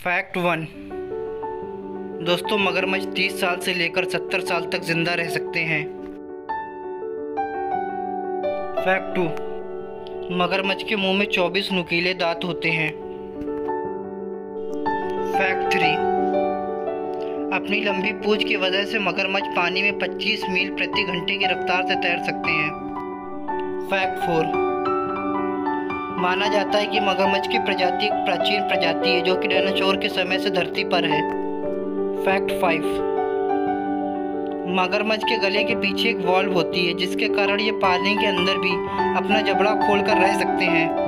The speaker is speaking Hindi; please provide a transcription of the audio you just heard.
Fact one. दोस्तों, मगरमच्छ 30 साल से लेकर 70 साल तक ज़िंदा रह सकते हैं। फैक्ट टू, मगरमच्छ के मुँह में 24 नुकीले दांत होते हैं। फैक्ट थ्री, अपनी लंबी पूंछ की वजह से मगरमच्छ पानी में 25 मील प्रति घंटे की रफ्तार से तैर सकते हैं। फैक्ट फोर माना जाता है कि मगरमच्छ की प्रजाति एक प्राचीन प्रजाति है, जो कि डायनासोर के समय से धरती पर है। फैक्ट फाइव मगरमच्छ के गले के पीछे एक वॉल्व होती है, जिसके कारण ये पानी के अंदर भी अपना जबड़ा खोलकर रह सकते हैं।